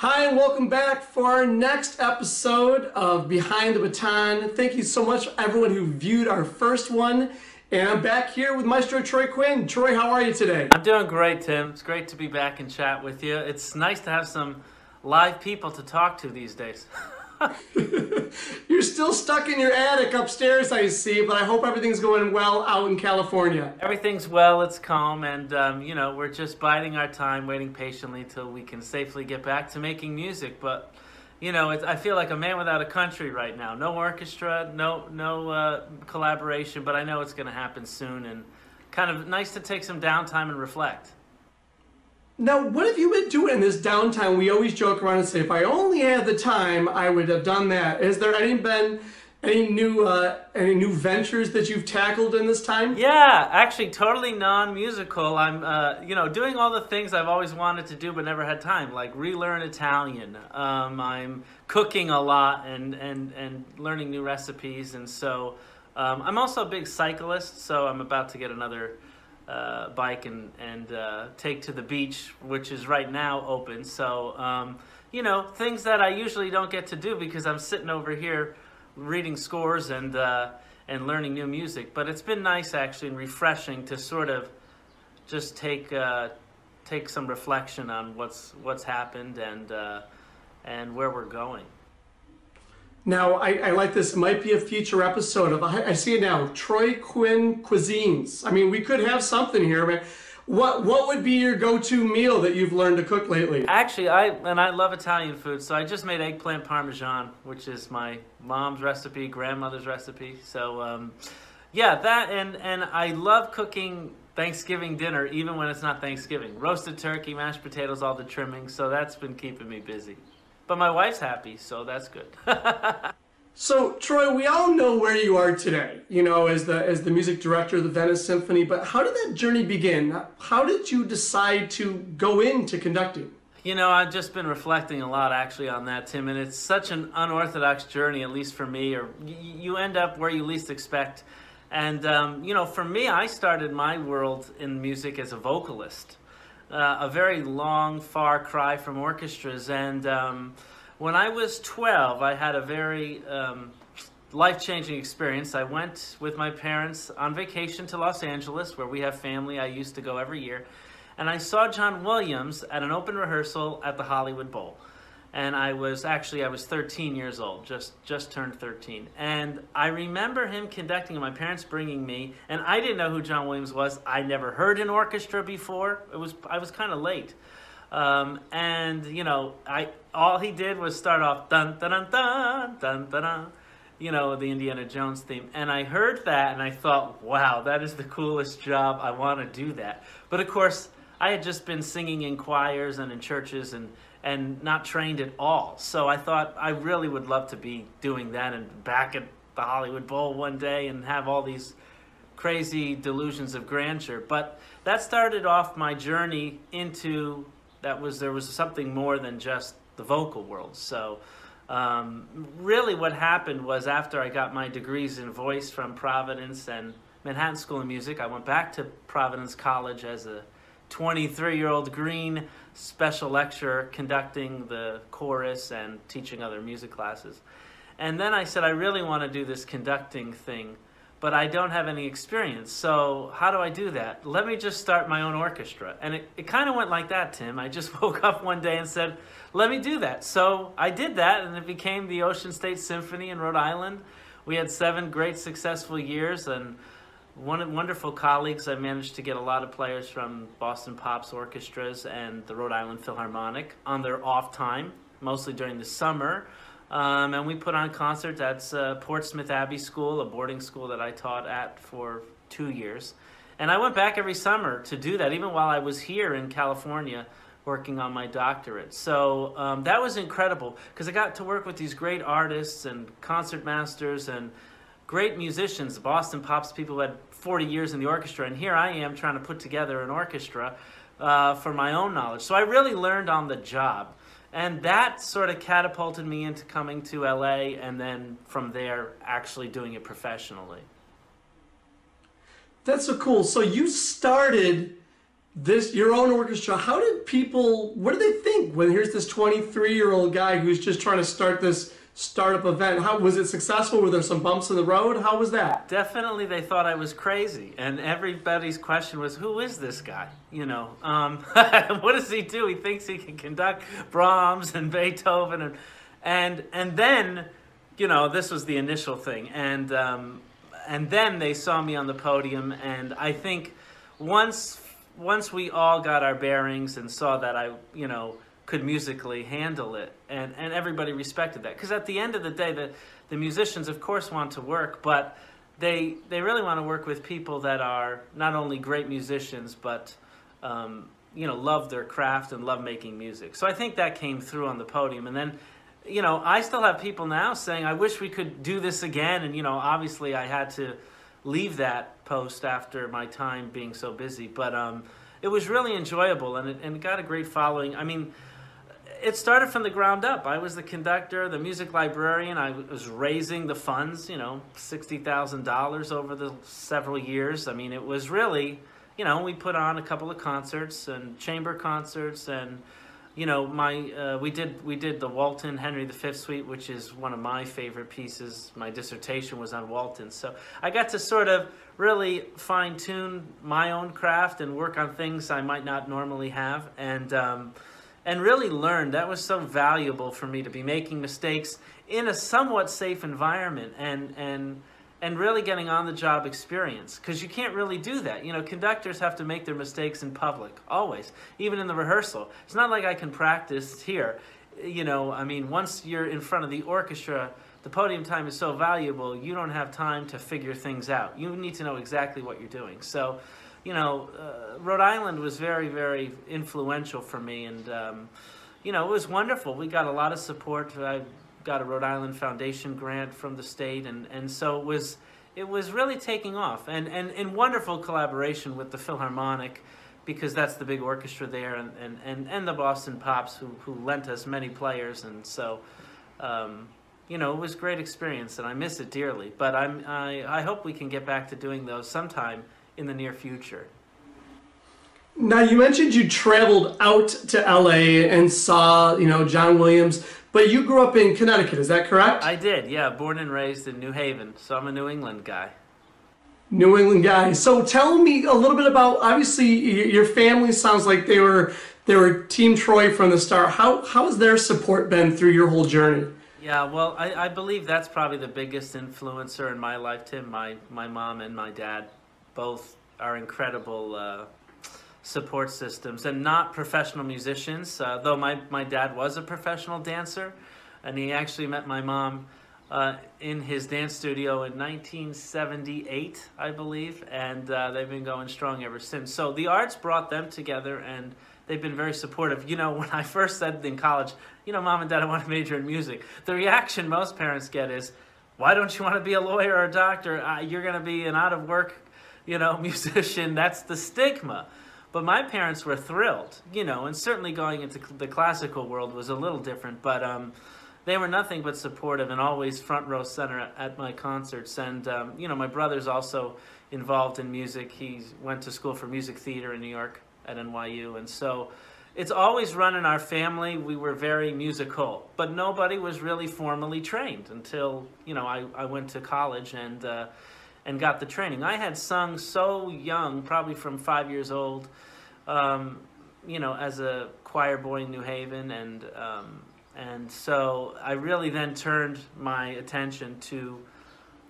Hi, and welcome back for our next episode of Behind the Baton. Thank you so much, everyone who viewed our first one. And I'm back here with Maestro Troy Quinn. Troy, how are you today? I'm doing great, Tim. It's great to be back and chat with you. It's nice to have some live people to talk to these days. You're still stuck in your attic upstairs, I see, but I hope everything's going well out in California. Everything's well, it's calm, and um, you know, we're just biding our time, waiting patiently till we can safely get back to making music. But you know, I feel like a man without a country right now. No orchestra, no no uh, collaboration, but I know it's going to happen soon, and kind of nice to take some downtime and reflect. Now, what have you been doing in this downtime? We always joke around and say, if I only had the time, I would have done that. Has there any been any new uh, any new ventures that you've tackled in this time? Yeah, actually, totally non-musical. I'm uh, you know doing all the things I've always wanted to do but never had time, like relearn Italian. Um, I'm cooking a lot and and and learning new recipes, and so um, I'm also a big cyclist. So I'm about to get another uh, bike and and uh, take to the beach, which is right now open. So um, you know things that I usually don't get to do because I'm sitting over here reading scores and uh, and learning new music. But it's been nice actually and refreshing to sort of just take uh, take some reflection on what's what's happened and uh, and where we're going. Now, I, I, like this. It might be a future episode of, I, I, see it now, Troy Quinn Cuisines. I mean, we could have something here, man. What what would be your go-to meal that you've learned to cook lately? Actually, I and I love Italian food, so I just made eggplant parmesan, which is my mom's recipe, grandmother's recipe. So, um, yeah, that and and I love cooking Thanksgiving dinner, even when it's not Thanksgiving. Roasted turkey, mashed potatoes, all the trimmings. So that's been keeping me busy. But my wife's happy, so that's good. so Troy, we all know where you are today, you know, as the as the music director of the Venice Symphony, but how did that journey begin? How did you decide to go into conducting? You know, I've just been reflecting a lot actually on that, Tim, and it's such an unorthodox journey, at least for me, or you end up where you least expect. And, um, you know, for me, I started my world in music as a vocalist uh, a very long, far cry from orchestras. And um, when I was 12, I had a very um, life changing experience. I went with my parents on vacation to Los Angeles, where we have family. I used to go every year. And I saw John Williams at an open rehearsal at the Hollywood Bowl and I was actually I was 13 years old, just just turned 13. And I remember him conducting, my parents bringing me, and I didn't know who John Williams was. I never heard an orchestra before. It was I was kind of late. Um, and you know, I all he did was start off dun dun dun dun dun dun. dun you know, the Indiana Jones theme. And I heard that and I thought, wow, that is the coolest job. I want to do that. But of course, I had just been singing in choirs and in churches and and not trained at all. So I thought I really would love to be doing that and back at the Hollywood Bowl one day and have all these crazy delusions of grandeur. But that started off my journey into that was there was something more than just the vocal world. So um, really what happened was after I got my degrees in voice from Providence and Manhattan School of Music, I went back to Providence College as a 23 year old green special lecturer conducting the chorus and teaching other music classes. And then I said, I really want to do this conducting thing, but I don't have any experience. So how do I do that? Let me just start my own orchestra. And it, it kind of went like that, Tim. I just woke up one day and said, let me do that. So I did that, and it became the Ocean State Symphony in Rhode Island. We had seven great successful years, and one wonderful colleagues. I managed to get a lot of players from Boston Pops orchestras and the Rhode Island Philharmonic on their off time, mostly during the summer. Um, and we put on concerts at uh, Portsmouth Abbey School, a boarding school that I taught at for two years. And I went back every summer to do that, even while I was here in California working on my doctorate. So um, that was incredible because I got to work with these great artists and concert masters and great musicians, Boston Pops people who had 40 years in the orchestra, and here I am trying to put together an orchestra uh, for my own knowledge. So I really learned on the job. And that sort of catapulted me into coming to LA and then from there actually doing it professionally. That's so cool. So you started this your own orchestra. How did people? What do they think when here's this 23 year old guy who's just trying to start this startup event? How was it successful? Were there some bumps in the road? How was that? Definitely, they thought I was crazy, and everybody's question was, "Who is this guy? You know, um, what does he do? He thinks he can conduct Brahms and Beethoven, and and and then, you know, this was the initial thing, and um, and then they saw me on the podium, and I think once once we all got our bearings and saw that I, you know, could musically handle it, and, and everybody respected that. Because at the end of the day, the, the musicians, of course, want to work, but they, they really want to work with people that are not only great musicians, but, um, you know, love their craft and love making music. So I think that came through on the podium. And then, you know, I still have people now saying, I wish we could do this again. And, you know, obviously I had to leave that post after my time being so busy. But um, it was really enjoyable and it, and it got a great following. I mean, it started from the ground up. I was the conductor, the music librarian. I was raising the funds, you know, $60,000 over the several years. I mean, it was really, you know, we put on a couple of concerts and chamber concerts and you know, my uh, we did we did the Walton Henry V Suite, which is one of my favorite pieces. My dissertation was on Walton, so I got to sort of really fine tune my own craft and work on things I might not normally have, and um, and really learn. That was so valuable for me to be making mistakes in a somewhat safe environment, and and and really getting on the job experience because you can't really do that. You know, conductors have to make their mistakes in public, always, even in the rehearsal. It's not like I can practice here. You know, I mean, once you're in front of the orchestra, the podium time is so valuable, you don't have time to figure things out. You need to know exactly what you're doing. So, you know, uh, Rhode Island was very, very influential for me, and, um, you know, it was wonderful. We got a lot of support. I got a Rhode Island Foundation grant from the state, and, and so it was it was really taking off, and, and in wonderful collaboration with the Philharmonic, because that's the big orchestra there, and, and, and, and the Boston Pops, who, who lent us many players, and so, um, you know, it was great experience, and I miss it dearly. But I'm, I, I hope we can get back to doing those sometime in the near future. Now you mentioned you traveled out to LA and saw, you know, John Williams. But you grew up in Connecticut, is that correct? I did, yeah. Born and raised in New Haven, so I'm a New England guy. New England guy. So tell me a little bit about. Obviously, your family sounds like they were they were Team Troy from the start. How how has their support been through your whole journey? Yeah, well, I, I believe that's probably the biggest influencer in my life, Tim. My my mom and my dad, both are incredible. Uh, support systems and not professional musicians, uh, though my, my dad was a professional dancer and he actually met my mom uh, in his dance studio in 1978, I believe, and uh, they've been going strong ever since. So the arts brought them together and they've been very supportive. You know, when I first said in college, you know, mom and dad, I want to major in music, the reaction most parents get is, why don't you want to be a lawyer or a doctor? Uh, you're going to be an out of work, you know, musician. That's the stigma. But my parents were thrilled, you know, and certainly going into the classical world was a little different, but um, they were nothing but supportive and always front row center at, my concerts. And, um, you know, my brother's also involved in music. He went to school for music theater in New York at NYU. And so it's always run in our family. We were very musical, but nobody was really formally trained until, you know, I, I went to college and, uh, and got the training. I had sung so young, probably from five years old, um, you know, as a choir boy in New Haven, and um, and so I really then turned my attention to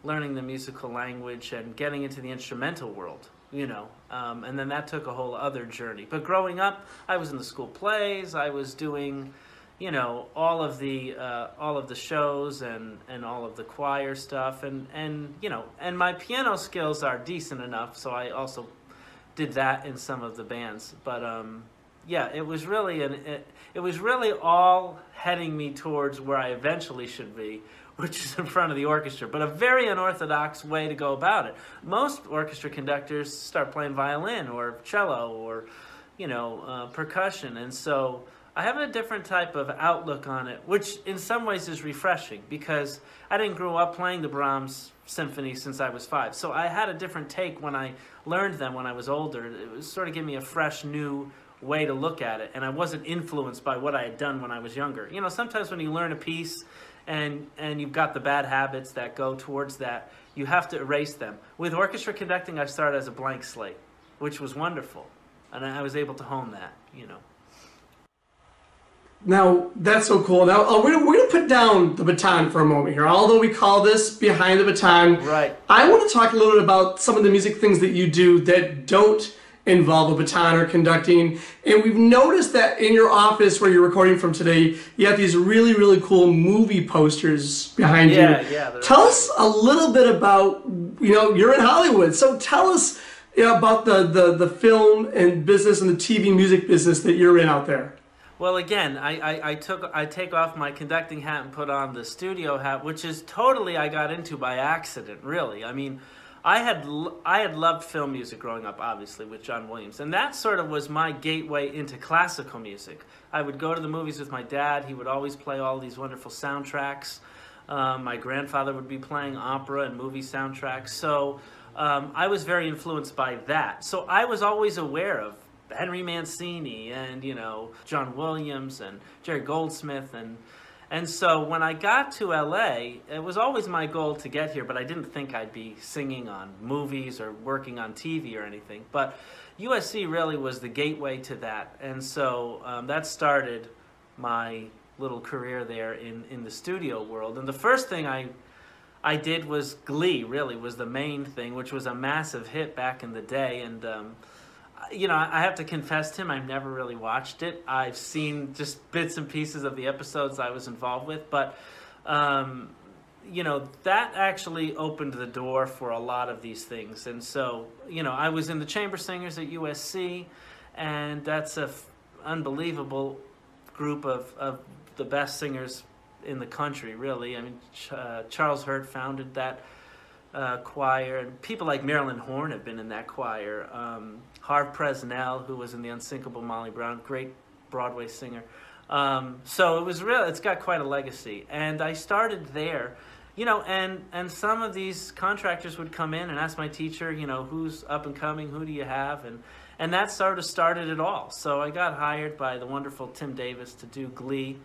learning the musical language and getting into the instrumental world, you know, um, and then that took a whole other journey. But growing up, I was in the school plays, I was doing you know all of the uh, all of the shows and and all of the choir stuff. And and you know and my piano skills are decent enough so I also did that in some of the bands. But um, yeah it was really an it, it was really all heading me towards where I eventually should be which is in front of the orchestra but a very unorthodox way to go about it. Most orchestra conductors start playing violin or cello or you know uh, percussion. And so I have a different type of outlook on it, which in some ways is refreshing because I didn't grow up playing the Brahms symphony since I was five. So I had a different take when I learned them when I was older. It was sort of gave me a fresh new way to look at it, and I wasn't influenced by what I had done when I was younger. You know, sometimes when you learn a piece and and you've got the bad habits that go towards that, you have to erase them. With orchestra conducting, I started as a blank slate, which was wonderful, and I was able to hone that. You know. Now that's so cool. Now uh, we're, we're gonna put down the baton for a moment here. Although we call this behind the baton, Right. I want to talk a little bit about some of the music things that you do that don't involve a baton or conducting. And we've noticed that in your office where you're recording from today, you have these really really cool movie posters behind Yeah, you. yeah, they're Tell us a little bit about you know you're in Hollywood, so tell us you know, about the, the the film and business and the TV music business that you're in out there. Well, again, I, I, I took I take off my conducting hat and put on the studio hat, which is totally I got into by accident. Really, I mean, I had I had loved film music growing up, obviously with John Williams, and that sort of was my gateway into classical music. I would go to the movies with my dad. He would always play all these wonderful soundtracks. Um, my grandfather would be playing opera and movie soundtracks. So um, I was very influenced by that. So I was always aware of Henry Mancini and you know John Williams and Jerry Goldsmith and and so when I got to LA, it was always my goal to get here, but I didn't think I'd be singing on movies or working on TV or anything. But USC really was the gateway to that, and so um, that started my little career there in in the studio world. And the first thing I I did was Glee. Really was the main thing, which was a massive hit back in the day, and. Um, you know, I have to confess, Tim, I've never really watched it. I've seen just bits and pieces of the episodes I was involved with, but um, you know, that actually opened the door for a lot of these things. And so, you know, I was in the chamber singers at USC, and that's a unbelievable group of, of the best singers in the country, really. I mean, Ch- uh, Charles Hirt founded that uh, choir, and people like Marilyn Horne have been in that choir. Um, Harve Presnell, who was in the Unsinkable Molly Brown, great Broadway singer. Um, so it was real. It's got quite a legacy, and I started there, you know. And and some of these contractors would come in and ask my teacher, you know, who's up and coming, who do you have, and and that sort of started it all. So I got hired by the wonderful Tim Davis to do Glee,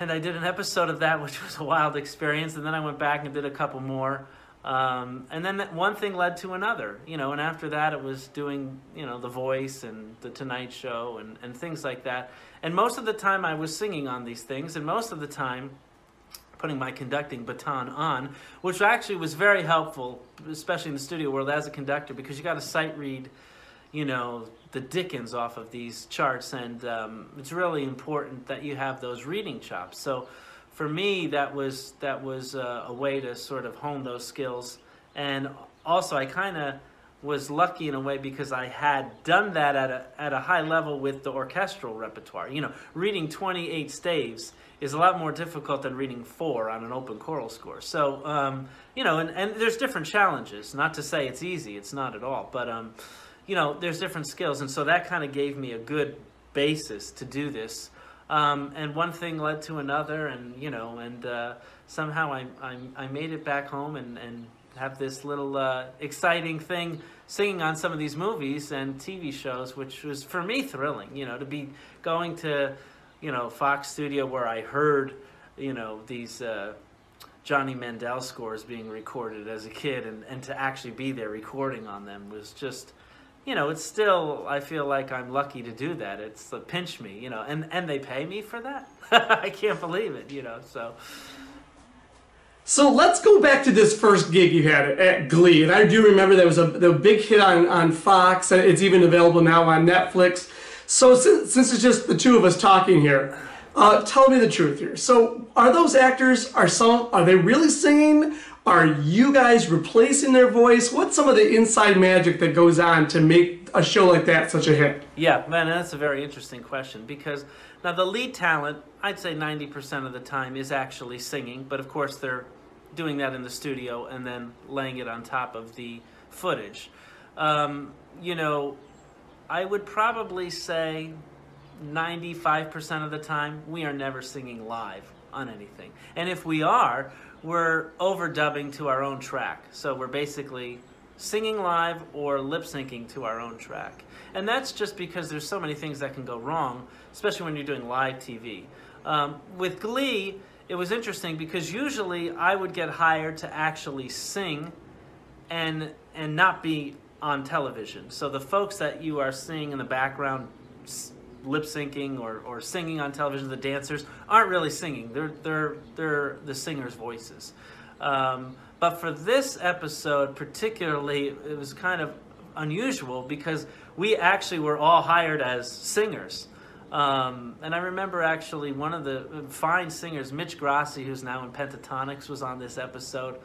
and I did an episode of that, which was a wild experience. And then I went back and did a couple more. Um, and then one thing led to another, you know, and after that it was doing, you know, The Voice and The Tonight Show and, and things like that. And most of the time I was singing on these things, and most of the time putting my conducting baton on, which actually was very helpful, especially in the studio world as a conductor, because you got to sight read, you know, the Dickens off of these charts, and um, it's really important that you have those reading chops. So for me, that was that was uh, a way to sort of hone those skills, and also I kind of was lucky in a way because I had done that at a at a high level with the orchestral repertoire. You know, reading 28 staves is a lot more difficult than reading four on an open choral score. So, um, you know, and, and there's different challenges. Not to say it's easy, it's not at all, but um, you know, there's different skills, and so that kind of gave me a good basis to do this. Um, and one thing led to another, and you know, and uh, somehow I, I I made it back home and and have this little uh, exciting thing singing on some of these movies and TV shows, which was for me thrilling. You know, to be going to you know Fox Studio where I heard you know these. Uh, Johnny Mandel scores being recorded as a kid and, and to actually be there recording on them was just you know, it's still I feel like I'm lucky to do that. It's the pinch me, you know, and and they pay me for that. I can't believe it, you know. So So let's go back to this first gig you had at Glee, and I do remember that was a the big hit on, on Fox, and it's even available now on Netflix. So since, since it's just the two of us talking here, uh, tell me the truth here. So are those actors are some are they really singing? Are you guys replacing their voice? What's some of the inside magic that goes on to make a show like that such a hit? yeah, man, that's a very interesting question because now the lead talent, I'd say 90% of the time is actually singing, but of course they're doing that in the studio and then laying it on top of the footage. Um, you know, I would probably say 95% of the time, we are never singing live on anything. And if we are, we're overdubbing to our own track. So we're basically singing live or lip syncing to our own track. And that's just because there's so many things that can go wrong, especially when you're doing live TV. Um, with Glee, it was interesting because usually I would get hired to actually sing and and not be on television. So the folks that you are seeing in the background lip syncing or, or singing on television, the dancers aren't really singing. They're they're they're the singers' voices. Um, but for this episode particularly, it was kind of unusual because we actually were all hired as singers. Um, and I remember actually one of the fine singers, Mitch Grassi, who's now in Pentatonix, was on this episode.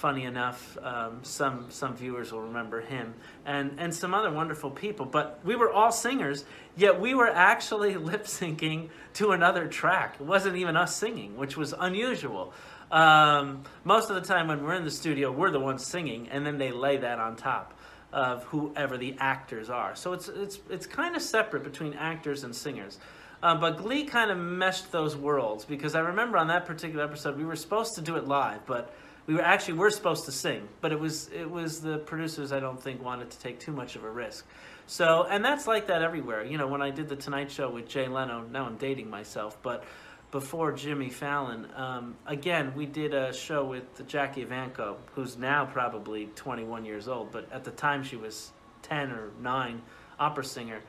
Funny enough, um, some some viewers will remember him, and and some other wonderful people. But we were all singers, yet we were actually lip syncing to another track. It wasn't even us singing, which was unusual. Um, most of the time when we're in the studio, we're the ones singing, and then they lay that on top of whoever the actors are. So it's it's it's kind of separate between actors and singers. Um, but Glee kind of meshed those worlds because I remember on that particular episode we were supposed to do it live, but we were actually we're supposed to sing, but it was it was the producers I don't think wanted to take too much of a risk. So and that's like that everywhere. You know, when I did the Tonight Show with Jay Leno, now I'm dating myself, but before Jimmy Fallon. Um, again, we did a show with Jackie Evancho, who's now probably 21 years old, but at the time she was 10 or 9, opera singer.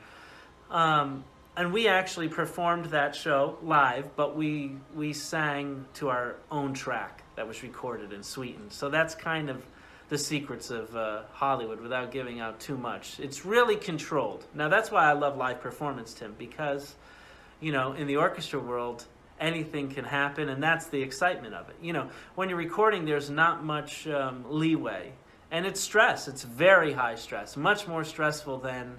Um, and we actually performed that show live, but we we sang to our own track that was recorded and sweetened. So that's kind of the secrets of uh, Hollywood without giving out too much. It's really controlled. Now that's why I love live performance, Tim, because you know in the orchestra world anything can happen, and that's the excitement of it. You know, when you're recording, there's not much um, leeway, and it's stress. It's very high stress, much more stressful than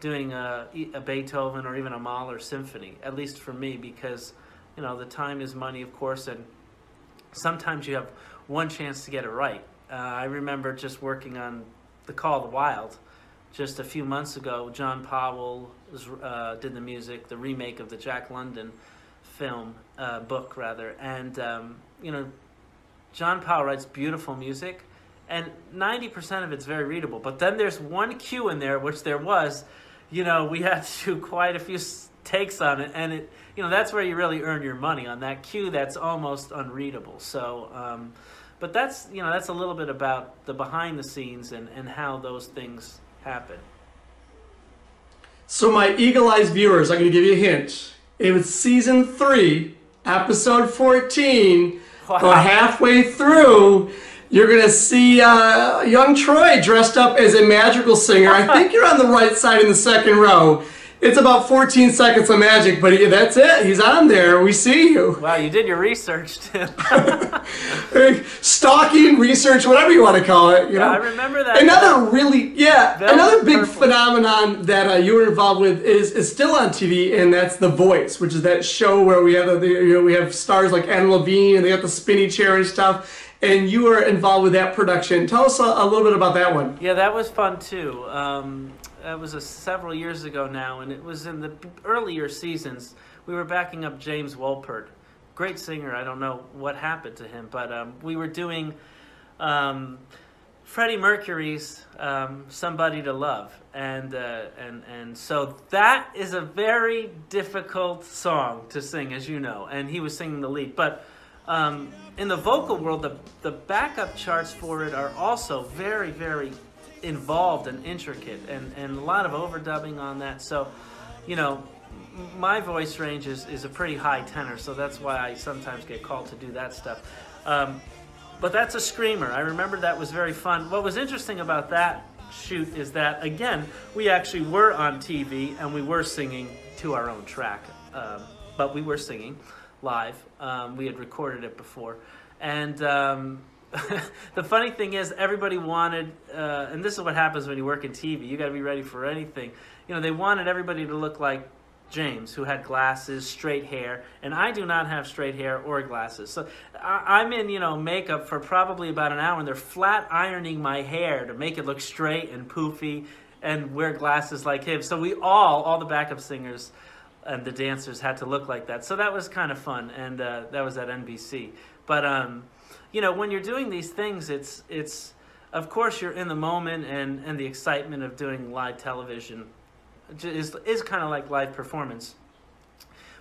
doing a, a Beethoven or even a Mahler symphony. At least for me, because you know the time is money, of course, and sometimes you have one chance to get it right. Uh, I remember just working on the Call of the Wild just a few months ago. John Powell was, uh, did the music, the remake of the Jack London film, uh, book rather, and um, you know, John Powell writes beautiful music, and ninety percent of it's very readable. But then there's one cue in there, which there was, you know, we had to do quite a few takes on it, and it, you know, that's where you really earn your money on that cue that's almost unreadable. So. Um, but that's you know that's a little bit about the behind the scenes and, and how those things happen. So my eagle-eyed viewers, I'm going to give you a hint it was season three, episode 14. Wow. Halfway through, you're going to see uh, young Troy dressed up as a magical singer. I think you're on the right side in the second row. It's about 14 seconds of magic, but he, that's it. He's on there. We see you. Wow, you did your research, Tim. Stalking, research, whatever you want to call it. You yeah, know? I remember that. Another really, yeah, another big purple. phenomenon that uh, you were involved with is, is still on TV, and that's The Voice, which is that show where we have the, you know we have stars like Adam Levine, and they got the spinny chair and stuff and you were involved with that production. Tell us a, a, little bit about that one. Yeah, that was fun too. Um, that was a, several years ago now, and it was in the earlier seasons. We were backing up James Wolpert, great singer. I don't know what happened to him, but um, we were doing um, Freddie Mercury's um, "Somebody to Love," and uh, and and so that is a very difficult song to sing, as you know. And he was singing the lead, but. Um, in the vocal world, the, the backup charts for it are also very, very involved and intricate and, and a lot of overdubbing on that. So, you know, my voice range is, is a pretty high tenor, so that's why I sometimes get called to do that stuff. Um, but that's a screamer. I remember that was very fun. What was interesting about that shoot is that, again, we actually were on TV and we were singing to our own track. Um, but we were singing live. Um, we had recorded it before. And um, the funny thing is, everybody wanted, uh, and this is what happens when you work in TV. You got to be ready for anything. You know, they wanted everybody to look like James, who had glasses, straight hair, and I do not have straight hair or glasses. So I, am in, you know, makeup for probably about an hour, and they're flat ironing my hair to make it look straight and poofy, and wear glasses like him. So we all, all the backup singers, and the dancers had to look like that. So that was kind of fun, and uh, that was at NBC. But um, you know, when you're doing these things, it's it's of course you're in the moment and and the excitement of doing live television is is kind of like live performance.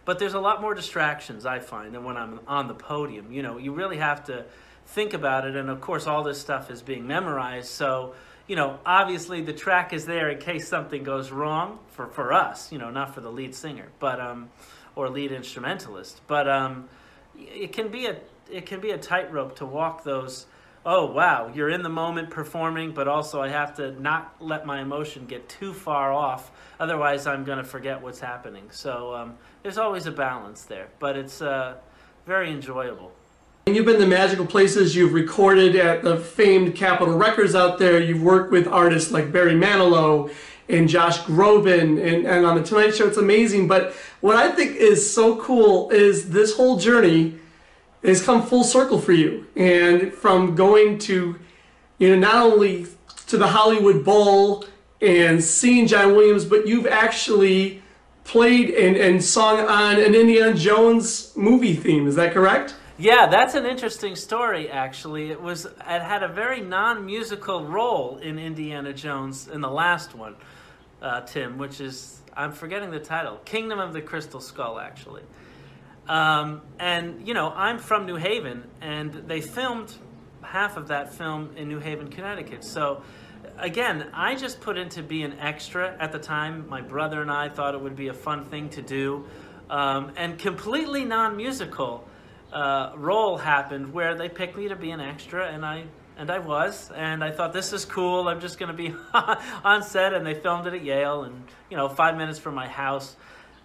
But there's a lot more distractions I find than when I'm on the podium. You know, you really have to think about it, and of course, all this stuff is being memorized. So, you know, obviously the track is there in case something goes wrong for for us. You know, not for the lead singer, but um, or lead instrumentalist. But um, it can be a it can be a tightrope to walk those oh wow you're in the moment performing but also i have to not let my emotion get too far off otherwise i'm going to forget what's happening so um, there's always a balance there but it's uh, very enjoyable You've been to magical places, you've recorded at the famed Capitol Records out there, you've worked with artists like Barry Manilow and Josh Groban and, and on The Tonight Show. It's amazing. But what I think is so cool is this whole journey has come full circle for you. And from going to, you know, not only to the Hollywood Bowl and seeing John Williams, but you've actually played and, and sung on an Indiana Jones movie theme. Is that correct? Yeah, that's an interesting story. Actually, it was it had a very non-musical role in Indiana Jones in the last one, uh, Tim, which is I'm forgetting the title, Kingdom of the Crystal Skull, actually. Um, and, you know, I'm from New Haven, and they filmed half of that film in New Haven, Connecticut. So, again, I just put in to be an extra at the time. My brother and I thought it would be a fun thing to do. Um, and completely non musical uh, role happened where they picked me to be an extra, and I and I was, and I thought this is cool. I'm just going to be on set, and they filmed it at Yale, and you know, five minutes from my house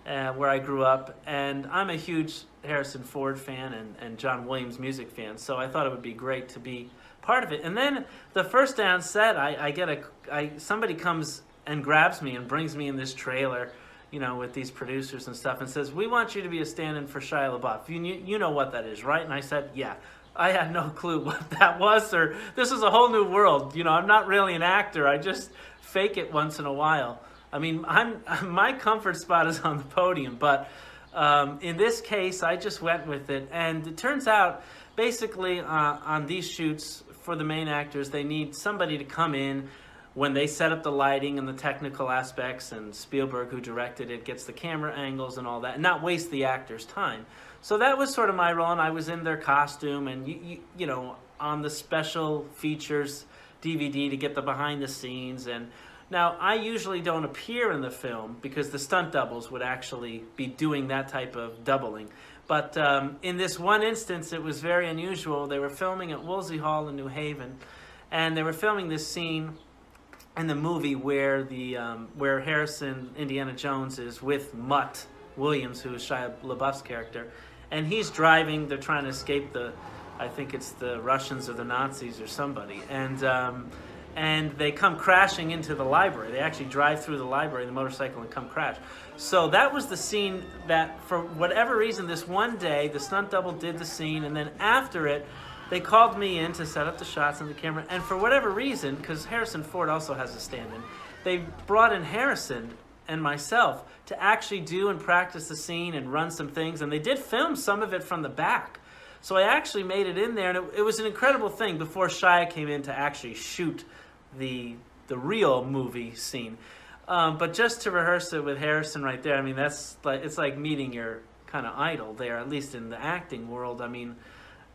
uh, where I grew up, and I'm a huge Harrison Ford fan and, and John Williams music fan, so I thought it would be great to be part of it. And then the first day on set, I, I get a I, somebody comes and grabs me and brings me in this trailer, you know, with these producers and stuff, and says, "We want you to be a stand-in for Shia LaBeouf. You you know what that is, right?" And I said, "Yeah." I had no clue what that was, or this is a whole new world. You know, I'm not really an actor. I just fake it once in a while. I mean, I'm my comfort spot is on the podium, but um, in this case, I just went with it, and it turns out, basically, uh, on these shoots for the main actors, they need somebody to come in when they set up the lighting and the technical aspects, and Spielberg, who directed it, gets the camera angles and all that, and not waste the actors' time. So that was sort of my role, and I was in their costume, and you, you, you know, on the special features DVD to get the behind the scenes and now, I usually don't appear in the film because the stunt doubles would actually be doing that type of doubling. But um, in this one instance, it was very unusual. They were filming at Woolsey Hall in New Haven, and they were filming this scene in the movie where the um, where Harrison Indiana Jones is with Mutt Williams, who is Shia LaBeouf's character, and he's driving. They're trying to escape the, I think it's the Russians or the Nazis or somebody, and. Um, and they come crashing into the library. They actually drive through the library, the motorcycle, and come crash. So that was the scene that, for whatever reason, this one day, the stunt double did the scene, and then after it, they called me in to set up the shots and the camera. And for whatever reason, because Harrison Ford also has a stand in, they brought in Harrison and myself to actually do and practice the scene and run some things. And they did film some of it from the back. So I actually made it in there, and it, it was an incredible thing before Shia came in to actually shoot the the real movie scene. Um, but just to rehearse it with Harrison right there, I mean, that's like it's like meeting your kind of idol there, at least in the acting world. I mean,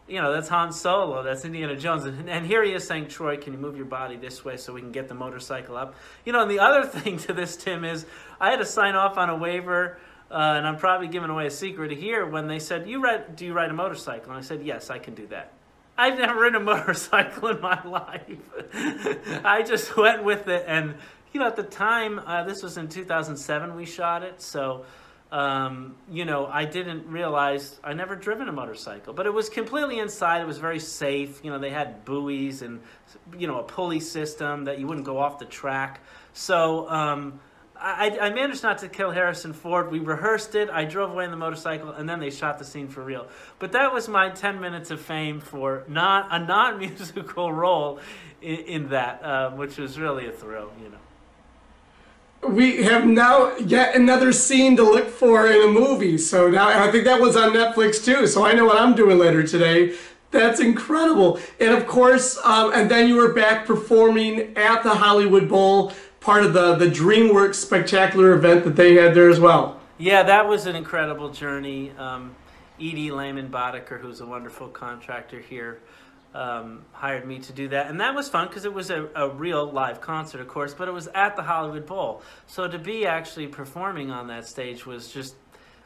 you know, that's Han Solo, that's Indiana Jones, and, and here he is saying, "Troy, can you move your body this way so we can get the motorcycle up?" You know, and the other thing to this, Tim, is I had to sign off on a waiver. Uh, and I'm probably giving away a secret here when they said, "You ride? Do you ride a motorcycle?" And I said, "Yes, I can do that." I've never ridden a motorcycle in my life. I just went with it, and you know, at the time, uh, this was in 2007. We shot it, so um, you know, I didn't realize I never driven a motorcycle, but it was completely inside. It was very safe. You know, they had buoys and you know a pulley system that you wouldn't go off the track. So. Um, I, I, managed not to kill Harrison Ford. We rehearsed it. I drove away in the motorcycle, and then they shot the scene for real. But that was my 10 minutes of fame for not a non-musical role in, in that, um, which was really a thrill, you know. we have now yet another scene to look for in a movie. So now I think that was on Netflix too. So I know what I'm doing later today. That's incredible. And of course, um, and then you were back performing at the Hollywood Bowl, part of the the DreamWorks spectacular event that they had there as well. Yeah, that was an incredible journey. Um, Edie Lehman Boddicker, who's a wonderful contractor here, um, hired me to do that. And that was fun because it was a, a real live concert, of course, but it was at the Hollywood Bowl. So to be actually performing on that stage was just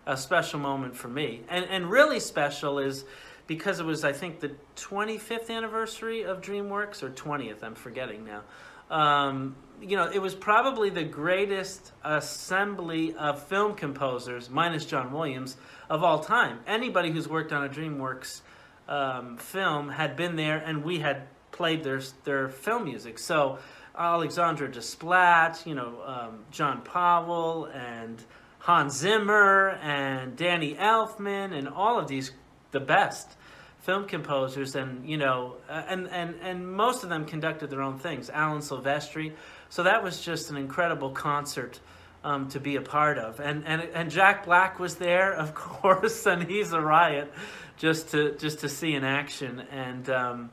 a special moment for me. And, and really special is because it was, I think, the 25th anniversary of DreamWorks, or 20th, I'm forgetting now. Um, you know, it was probably the greatest assembly of film composers, minus John Williams, of all time. Anybody who's worked on a DreamWorks um, film had been there, and we had played their their film music. So Alexandre Desplat, you know, um, John Powell, and Hans Zimmer, and Danny Elfman, and all of these the best film composers, and you know, and and and most of them conducted their own things. Alan Silvestri. So that was just an incredible concert. Um, to be a part of, and and and Jack Black was there, of course, and he's a riot just to just to see in action. And um,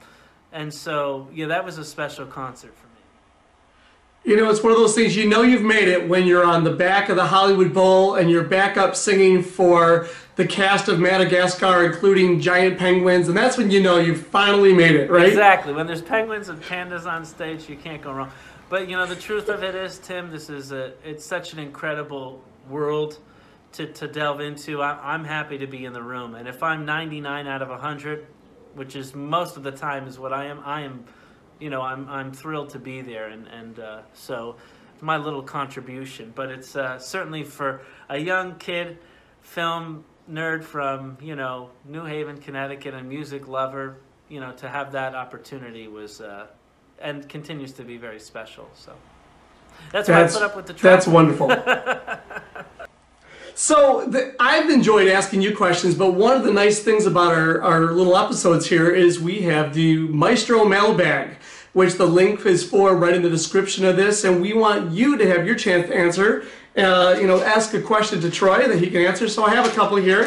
and so yeah that was a special concert for me. You know it's one of those things you know you've made it when you're on the back of the hollywood bowl and you're back up singing for the cast of madagascar including giant penguins and that's when you know you've finally made it right? Exactly. When there's penguins and pandas on stage you can't go wrong but you know the truth of it is tim this is a it's such an incredible world to, to delve into. I, am happy to be in the room. And if I'm 99 out of 100, which is most of the time is what I am, I am, you know, I'm, I'm thrilled to be there. And, and uh, so my little contribution. But it's uh, certainly for a young kid, film nerd from, you know, New Haven, Connecticut, and music lover, you know, to have that opportunity was, uh, and continues to be very special. So that's, that's why I put up with the That's wonderful. So the, I've enjoyed asking you questions, but one of the nice things about our, our little episodes here is we have the Maestro mailbag, which the link is for right in the description of this, and we want you to have your chance to answer. Uh, you know, ask a question to Troy that he can answer. So I have a couple here.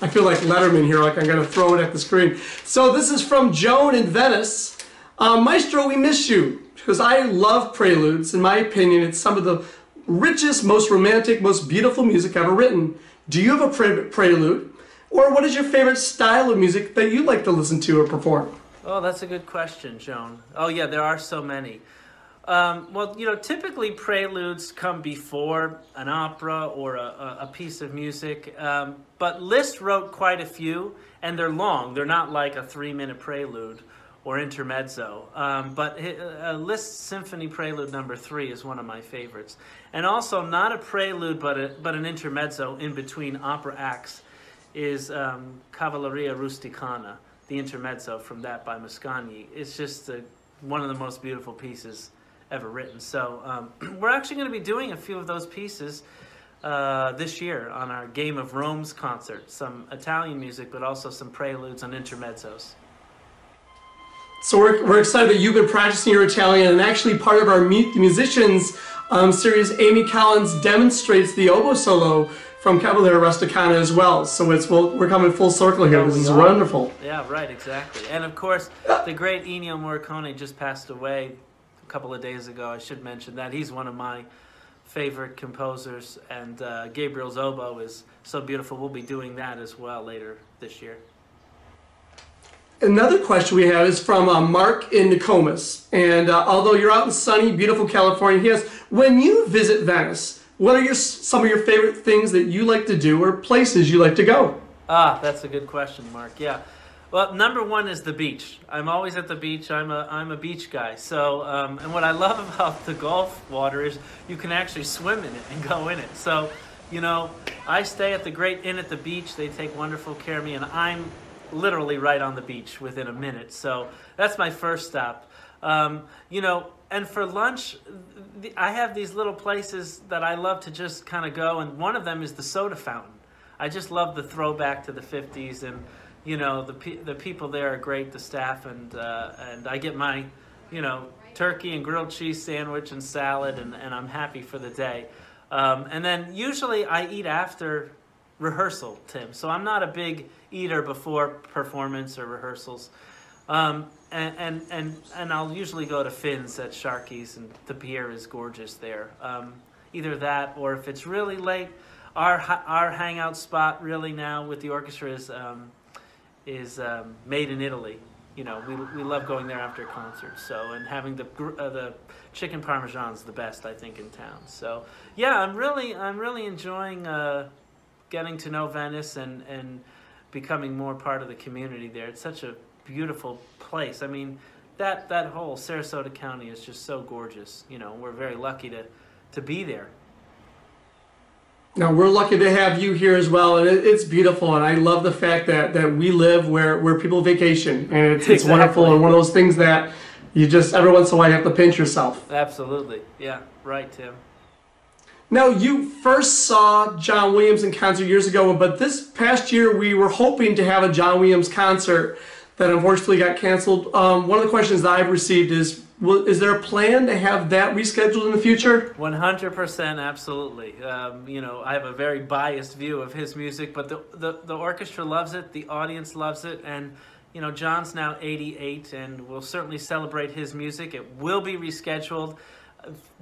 I feel like Letterman here, like I'm going to throw it at the screen. So this is from Joan in Venice. Uh, Maestro, we miss you because I love preludes. In my opinion, it's some of the richest, most romantic, most beautiful music ever written. Do you have a pre- prelude? Or what is your favorite style of music that you like to listen to or perform? Oh, that's a good question, Joan. Oh, yeah, there are so many. Um, well, you know, typically preludes come before an opera or a, a piece of music, um, but Liszt wrote quite a few, and they're long. They're not like a three minute prelude or intermezzo. Um, but uh, Liszt Symphony Prelude Number Three is one of my favorites, and also not a prelude, but a, but an intermezzo in between opera acts is um, Cavalleria Rusticana, the intermezzo from that by Mascagni. It's just a, one of the most beautiful pieces ever written. So um, we're actually going to be doing a few of those pieces. Uh, this year on our Game of Rome's concert, some Italian music, but also some preludes and intermezzos. So we're, we're excited that you've been practicing your Italian and actually part of our Meet the Musicians um, series, Amy Collins demonstrates the oboe solo from Cavalleria Rusticana as well. So it's well, we're coming full circle here. this is wonderful. Yeah, right, exactly. And of course, the great Ennio Morricone just passed away a couple of days ago. I should mention that. He's one of my favorite composers, and uh, Gabriel's oboe is so beautiful. We'll be doing that as well later this year. Another question we have is from uh, Mark in Nokomis. And uh, although you're out in sunny, beautiful California, he asks, when you visit Venice, what are your, some of your favorite things that you like to do or places you like to go? Ah, that's a good question, Mark. Yeah. Well, number one is the beach. I'm always at the beach. I'm a I'm a beach guy. So, um, and what I love about the Gulf water is you can actually swim in it and go in it. So, you know, I stay at the Great Inn at the beach. They take wonderful care of me, and I'm literally right on the beach within a minute. So that's my first stop. Um, you know, and for lunch, I have these little places that I love to just kind of go, and one of them is the soda fountain. I just love the throwback to the 50s, and you know, the, the people there are great, the staff, and, uh, and I get my, you know, turkey and grilled cheese sandwich and salad, and, and I'm happy for the day. Um, and then usually I eat after rehearsal, Tim. So I'm not a big eater before performance or rehearsals. Um, and, and, and, and I'll usually go to Fins at Sharky's, and the beer is gorgeous there. Um, either that, or if it's really late, our, our hangout spot really now with the orchestra is, um, is um, made in Italy. You know, we, we love going there after concerts. So, and having the, uh, the chicken parmesan is the best, I think, in town. So, yeah, I'm really, I'm really enjoying uh, getting to know Venice and, and becoming more part of the community there. It's such a beautiful place. I mean, that that whole Sarasota County is just so gorgeous. You know, we're very lucky to to be there. Now we're lucky to have you here as well, and it, it's beautiful. And I love the fact that that we live where where people vacation, and it's, it's wonderful. And one of those things that you just every once in a while you have to pinch yourself. Absolutely, yeah, right, Tim. Now, you first saw John Williams in concert years ago, but this past year we were hoping to have a John Williams concert that unfortunately got canceled. Um, one of the questions that I've received is, is there a plan to have that rescheduled in the future? 100% absolutely. Um, you know, I have a very biased view of his music, but the, the, the orchestra loves it, the audience loves it, and you know, John's now 88 and we'll certainly celebrate his music. It will be rescheduled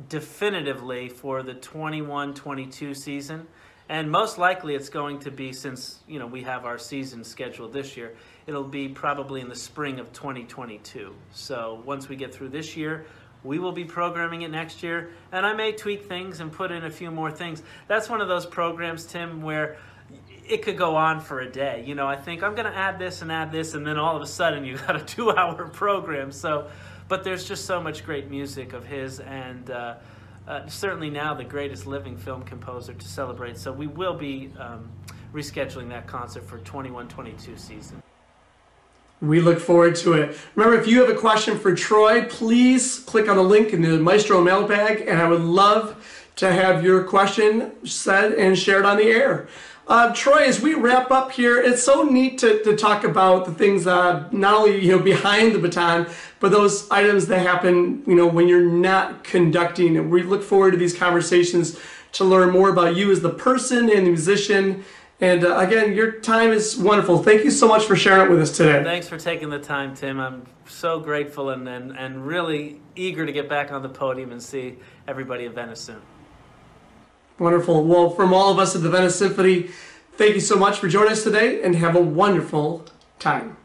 definitively for the 21-22 season. And most likely it's going to be since, you know, we have our season scheduled this year it'll be probably in the spring of 2022. So once we get through this year, we will be programming it next year, and I may tweak things and put in a few more things. That's one of those programs, Tim, where it could go on for a day. You know, I think I'm going to add this and add this, and then all of a sudden you got a two-hour program. So, but there's just so much great music of his, and uh, uh, certainly now the greatest living film composer to celebrate. So we will be um, rescheduling that concert for 21-22 season. We look forward to it. Remember, if you have a question for Troy, please click on the link in the Maestro mailbag, and I would love to have your question said and shared on the air. Uh, Troy, as we wrap up here, it's so neat to, to talk about the things uh, not only you know behind the baton, but those items that happen you know when you're not conducting. And we look forward to these conversations to learn more about you as the person and the musician and uh, again, your time is wonderful. Thank you so much for sharing it with us today. Thanks for taking the time, Tim. I'm so grateful and, and, and really eager to get back on the podium and see everybody at Venice soon. Wonderful. Well, from all of us at the Venice Symphony, thank you so much for joining us today and have a wonderful time.